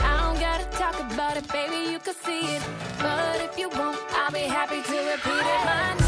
I don't gotta talk about it, baby, you can see it. But if you won't, I'll be happy to repeat it. My